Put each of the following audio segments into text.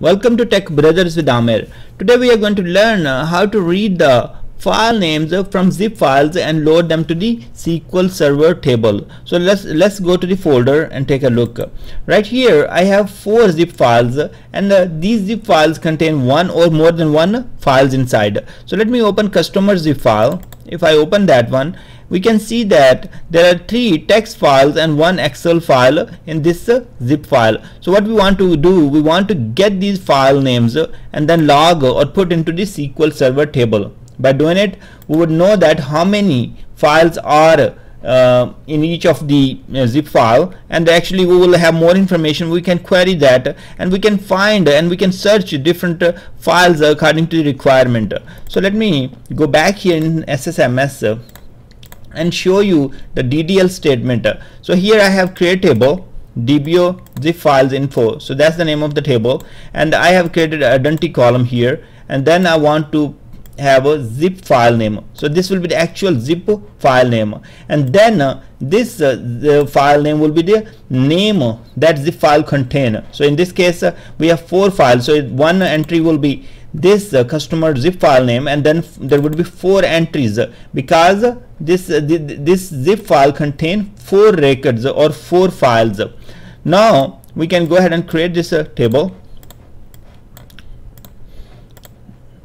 Welcome to Tech Brothers with Amir. Today we are going to learn uh, how to read the file names from zip files and load them to the SQL Server table. So let's let's go to the folder and take a look. Right here I have four zip files and uh, these zip files contain one or more than one files inside. So let me open customer zip file. If I open that one we can see that there are three text files and one Excel file in this uh, zip file. So what we want to do, we want to get these file names uh, and then log or put into the SQL Server table. By doing it, we would know that how many files are uh, in each of the uh, zip file and actually we will have more information we can query that and we can find and we can search different uh, files according to the requirement so let me go back here in SSMS and show you the DDL statement. So here I have create table DBO zip files info. So that's the name of the table and I have created identity column here and then I want to have a zip file name. So this will be the actual zip file name and then uh, this uh, the file name will be the name that zip file contain. So in this case uh, we have four files. So one entry will be this uh, customer zip file name and then there would be four entries uh, because this uh, this zip file contain four records or four files now we can go ahead and create this uh, table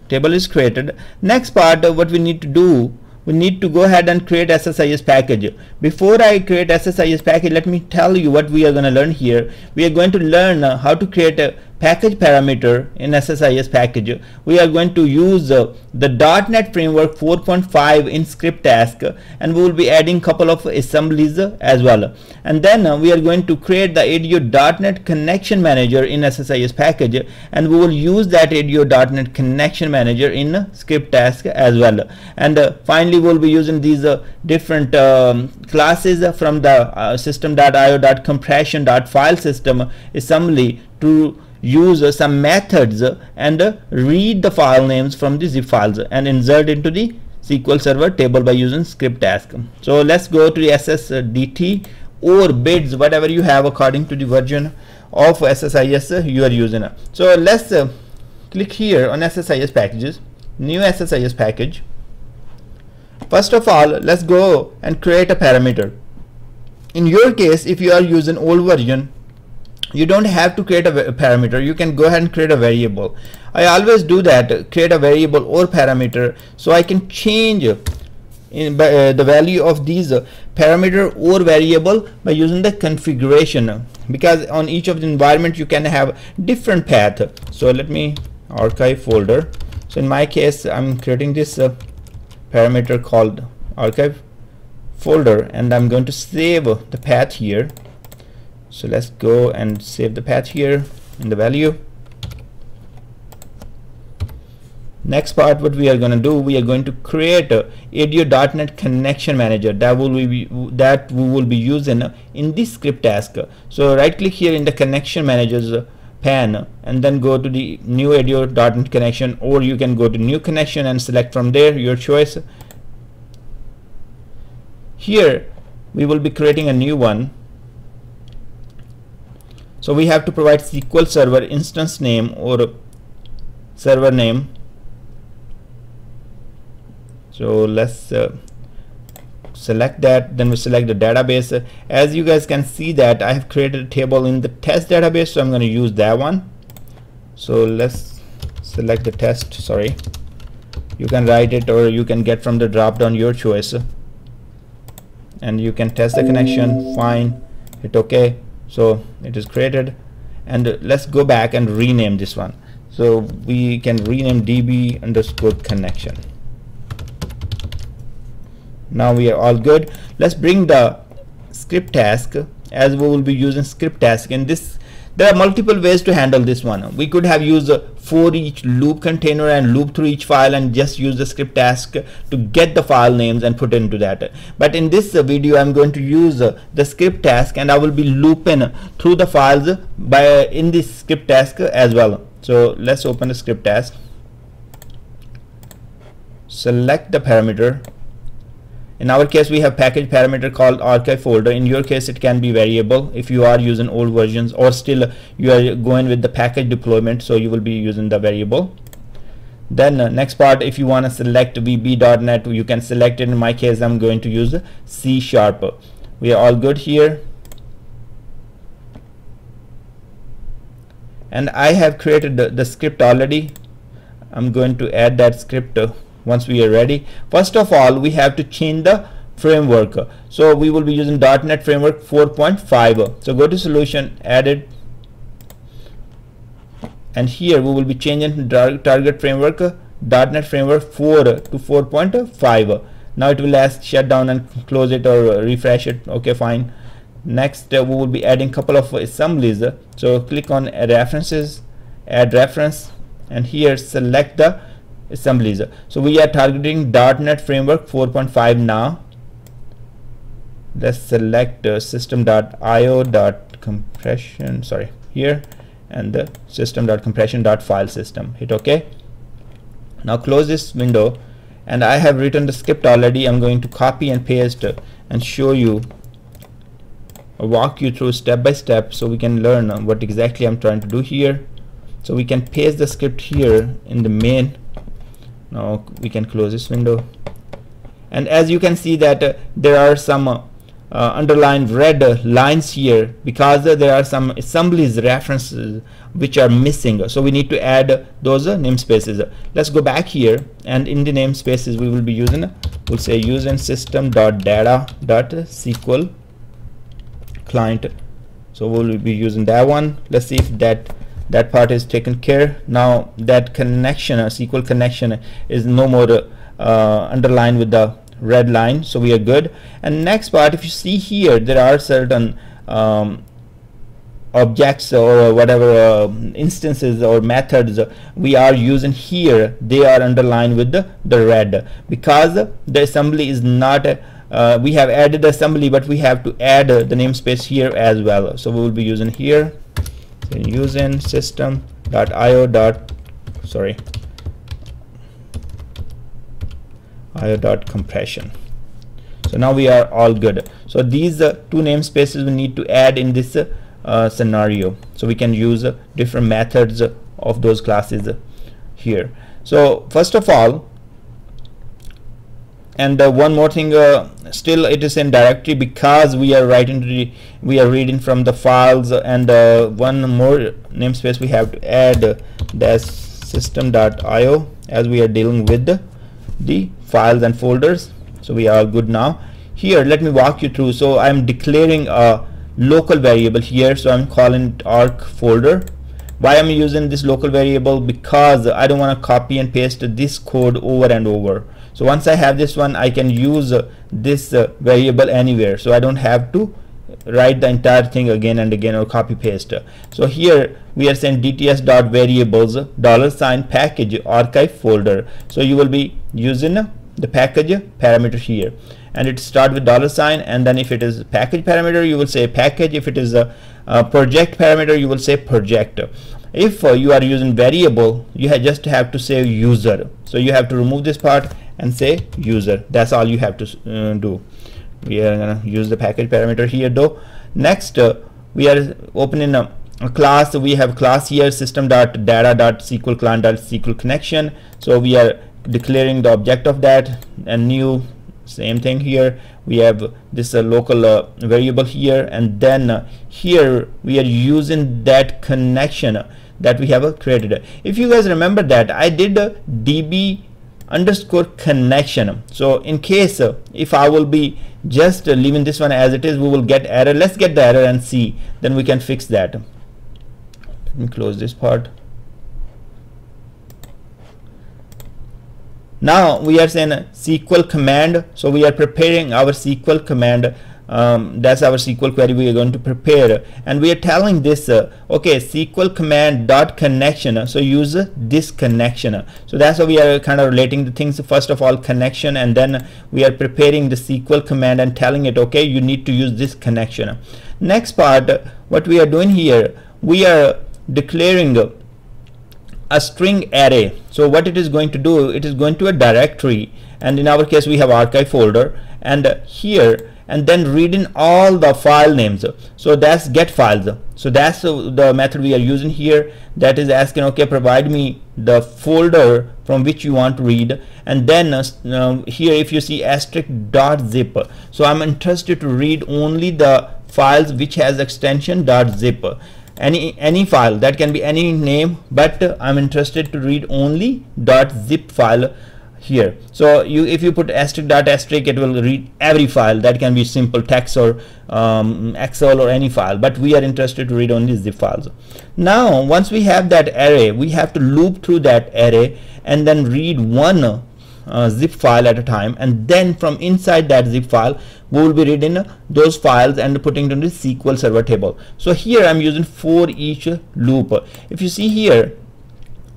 table is created next part what we need to do we need to go ahead and create SSIS package. Before I create SSIS package, let me tell you what we are going to learn here. We are going to learn uh, how to create a package parameter in SSIS package. We are going to use uh, the .NET Framework 4.5 in script task and we will be adding couple of assemblies as well. And then uh, we are going to create the ADO.NET Connection Manager in SSIS package and we will use that ADO.NET Connection Manager in script task as well. And uh, finally we will be using these uh, different um, classes from the uh, system.io.compression.file system assembly to use some methods and read the file names from the zip files and insert into the SQL Server table by using script task. So let's go to the SSDT or bids whatever you have according to the version of SSIS you are using. So let's uh, click here on SSIS packages, new SSIS package. First of all, let's go and create a parameter. In your case, if you are using old version, you don't have to create a parameter. You can go ahead and create a variable. I always do that create a variable or parameter so I can change in uh, the value of these uh, parameter or variable by using the configuration. Because on each of the environment you can have different path. So let me archive folder. So in my case I'm creating this uh, parameter called archive folder and I'm going to save the path here so let's go and save the path here in the value. Next part what we are going to do we are going to create a ADO.NET connection manager that will be that we will be using in this script task. So right click here in the connection managers pane and then go to the new ADO.NET connection or you can go to new connection and select from there your choice. Here we will be creating a new one so we have to provide SQL Server instance name or server name. So let's uh, select that then we select the database. As you guys can see that I have created a table in the test database so I'm going to use that one. So let's select the test sorry. You can write it or you can get from the drop down your choice. And you can test the connection fine hit OK so it is created. And let's go back and rename this one. So we can rename db underscore connection. Now we are all good. Let's bring the script task as we will be using script task in this there are multiple ways to handle this one. We could have used for each loop container and loop through each file and just use the script task to get the file names and put into that. But in this video I'm going to use the script task and I will be looping through the files by in this script task as well. So let's open the script task. Select the parameter in our case we have package parameter called archive folder. In your case it can be variable. If you are using old versions or still you are going with the package deployment so you will be using the variable. Then uh, next part if you want to select vb.net you can select it. In my case i'm going to use c sharp. We are all good here. And i have created the, the script already. I'm going to add that script once we are ready. First of all we have to change the framework. So we will be using .NET framework 4.5 so go to solution add it and here we will be changing target framework .NET framework 4 to 4.5 now it will ask shut down and close it or refresh it. Okay fine. Next uh, we will be adding couple of assemblies. So click on references add reference. And here select the assemblies. So we are targeting .NET framework 4.5 now. Let's select uh, system.io.compression sorry here and the system.compression.file system. Hit ok. Now close this window and I have written the script already. I'm going to copy and paste uh, and show you or walk you through step by step so we can learn uh, what exactly I'm trying to do here. So we can paste the script here in the main now we can close this window. And as you can see that uh, there are some uh, uh, underlined red uh, lines here because uh, there are some assemblies references which are missing. So we need to add those uh, namespaces. Let's go back here and in the namespaces we will be using we'll say using system.data.sql client. So we'll be using that one. Let's see if that that part is taken care. Now that connection a SQL connection is no more uh, underlined with the red line so we are good. And next part if you see here there are certain um, objects or whatever uh, instances or methods we are using here they are underlined with the, the red. Because the assembly is not uh, we have added assembly but we have to add uh, the namespace here as well. So we will be using here so using system.io dot sorry io dot compression. So now we are all good. So these uh, two namespaces we need to add in this uh, scenario. So we can use uh, different methods of those classes here. So first of all and uh, one more thing uh, still it is in directory because we are writing we are reading from the files. And uh, one more namespace we have to add uh, dash system.io as we are dealing with the, the files and folders. So we are good now. Here let me walk you through. So I'm declaring a local variable here. So I'm calling it arc folder. Why am I'm using this local variable? Because I don't want to copy and paste this code over and over so once I have this one I can use uh, this uh, variable anywhere. So I don't have to write the entire thing again and again or copy paste. So here we are saying dts dot variables dollar sign package archive folder. So you will be using the package parameter here. And it start with dollar sign and then if it is package parameter you will say package. If it is a, a project parameter you will say project. If uh, you are using variable you ha just have to say user. So you have to remove this part and say user. That's all you have to uh, do. We are gonna use the package parameter here though. Next uh, we are opening a, a, class. We have class here system dot data dot sql client dot sql connection so we are declaring the object of that. And new same thing here. We have this uh, local uh, variable here. And then uh, here we are using that connection that we have uh, created. If you guys remember that I did a db underscore connection. So in case uh, if I will be just uh, leaving this one as it is we will get error. Let's get the error and see. Then we can fix that. Let me close this part. Now we are saying SQL command. So we are preparing our SQL command um, that's our SQL query we are going to prepare. And we are telling this uh, okay SQL command dot connection. So use this connection. So that's how we are kind of relating the things. First of all connection and then we are preparing the SQL command and telling it okay you need to use this connection. Next part what we are doing here we are declaring a string array. So what it is going to do it is going to a directory. And in our case we have archive folder. And here and then read in all the file names. So that's get files. So that's the method we are using here. That is asking okay provide me the folder from which you want to read. And then uh, uh, here if you see asterisk dot zip. So I'm interested to read only the files which has extension dot zip. Any any file that can be any name but I'm interested to read only dot zip file here. So you if you put asterisk dot asterisk it will read every file. That can be simple text or um, excel or any file but we are interested to read only zip files. Now once we have that array we have to loop through that array and then read one uh, zip file at a time. And then from inside that zip file we will be reading those files and putting it into the SQL server table. So here I'm using for each loop. If you see here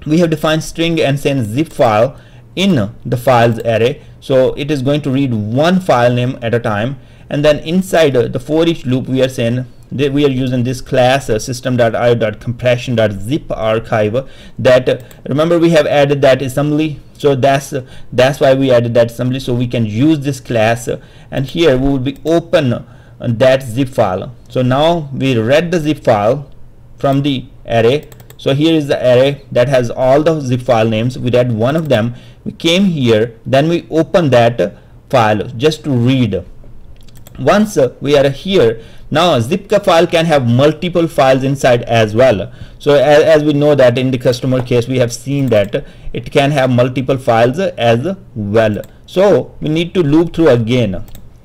we have defined string and send zip file in the files array. So it is going to read one file name at a time. And then inside the for each loop we are saying that we are using this class uh, system.io.compression.zip archive that uh, remember we have added that assembly? So that's uh, that's why we added that assembly so we can use this class. Uh, and here we will be open uh, that zip file. So now we read the zip file from the array so here is the array that has all the zip file names. We read one of them. We came here. Then we open that file just to read. Once uh, we are here now a zipka file can have multiple files inside as well. So as, as, we know that in the customer case we have seen that it can have multiple files as well. So we need to loop through again.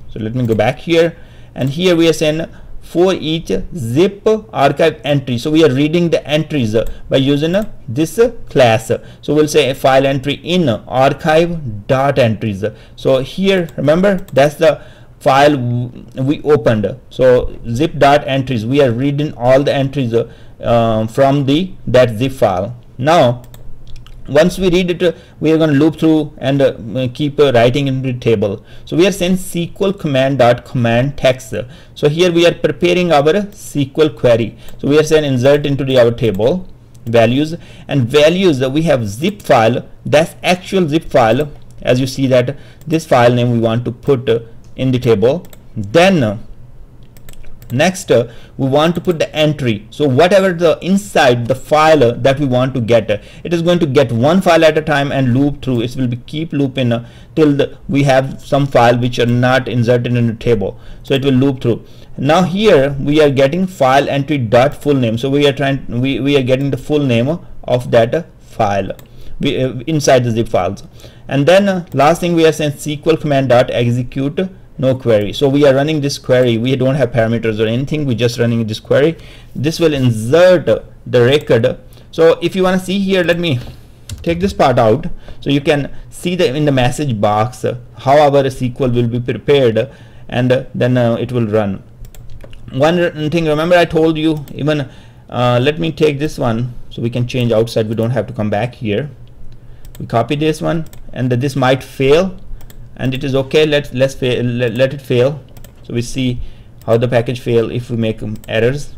So let me go back here. And here we are saying for each zip archive entry. So we are reading the entries by using this class. So we'll say a file entry in archive dot entries. So here remember that's the file we opened. So zip dot entries. We are reading all the entries uh, from the that zip file. Now once we read it uh, we are going to loop through and uh, keep uh, writing in the table. So we are saying sql command dot command text. So here we are preparing our sql query. So we are saying insert into the our table values. And values uh, we have zip file. That's actual zip file. As you see that this file name we want to put uh, in the table. Then next uh, we want to put the entry. So whatever the inside the file uh, that we want to get uh, it is going to get one file at a time and loop through. It will be keep looping uh, till the, we have some file which are not inserted in the table. So it will loop through. Now here we are getting file entry dot full name. So we are trying we, we are getting the full name of that uh, file we, uh, inside the zip files. And then last thing we are saying sql command dot execute no query. So we are running this query. We don't have parameters or anything. We're just running this query. This will insert the record. So if you want to see here let me take this part out. So you can see the in the message box how our SQL will be prepared and uh, then it will run. One thing remember I told you even uh, let me take this one so we can change outside. We don't have to come back here. We copy this one and this might fail and it is okay let let's fail, let, let it fail. So we see how the package fail if we make um, errors.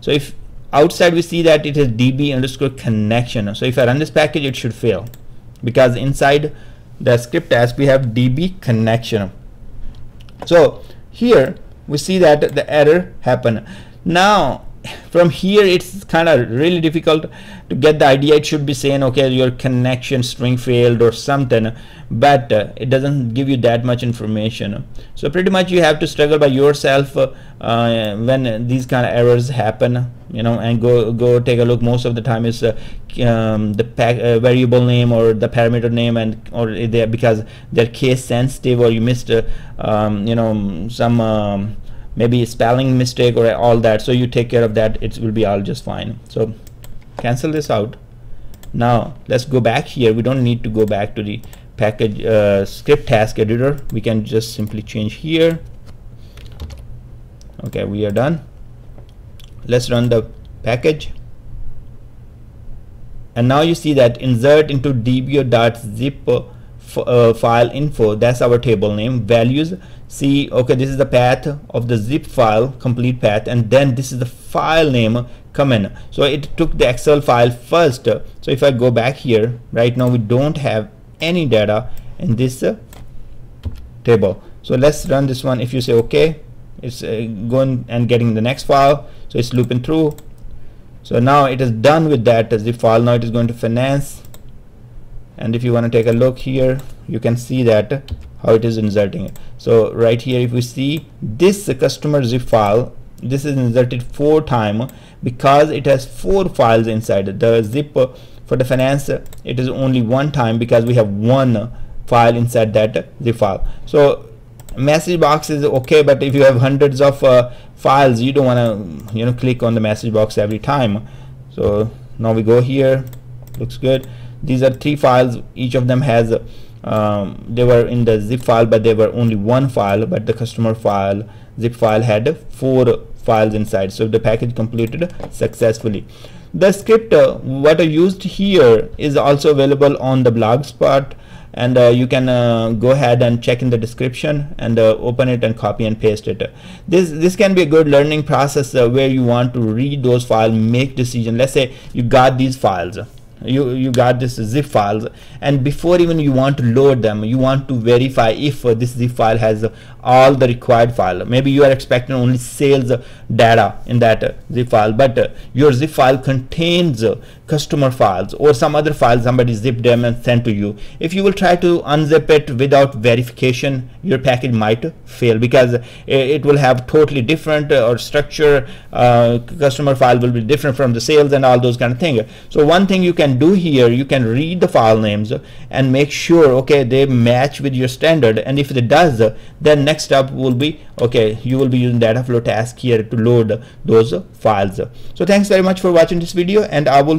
So if outside we see that it is db underscore connection. So if I run this package it should fail. Because inside the script as we have db connection. So here we see that the error happen now from here it's kind of really difficult to get the idea. It should be saying okay your connection string failed or something but uh, it doesn't give you that much information. So pretty much you have to struggle by yourself uh, uh, when these kind of errors happen you know and go go take a look. Most of the time is uh, um, the uh, variable name or the parameter name and or they because they're case sensitive or you missed uh, um, you know some um, maybe spelling mistake or all that so you take care of that it will be all just fine. So cancel this out. Now let's go back here. We don't need to go back to the package uh, script task editor. We can just simply change here. Okay we are done. Let's run the package. And now you see that insert into dbo.zip uh, file info. That's our table name. Values. See okay this is the path of the zip file complete path and then this is the file name command so it took the excel file first. So if I go back here right now we don't have any data in this uh, table. So let's run this one. If you say okay it's uh, going and getting the next file. So it's looping through. So now it is done with that zip file. Now it is going to finance and if you want to take a look here you can see that how it is inserting it. So right here if we see this customer zip file this is inserted four time because it has four files inside the zip for the finance it is only one time because we have one file inside that zip file. So message box is okay but if you have hundreds of uh, files you don't want to you know click on the message box every time. So now we go here. Looks good these are three files each of them has um, they were in the zip file but they were only one file but the customer file zip file had four files inside. So the package completed successfully. The script uh, what I used here is also available on the blogspot and uh, you can uh, go ahead and check in the description and uh, open it and copy and paste it. This this can be a good learning process uh, where you want to read those files make decision. Let's say you got these files you you got this zip files. And before even you want to load them you want to verify if uh, this zip file has uh, all the required file. Maybe you are expecting only sales data in that uh, zip file. But uh, your zip file contains uh, customer files or some other file somebody zipped them and sent to you. If you will try to unzip it without verification your package might fail because it will have totally different uh, or structure customer file will be different from the sales and all those kind of things so one thing you can do here you can read the file names and make sure okay they match with your standard. And if it does then next step will be okay you will be using Dataflow task here to load those files. So thanks very much for watching this video and I will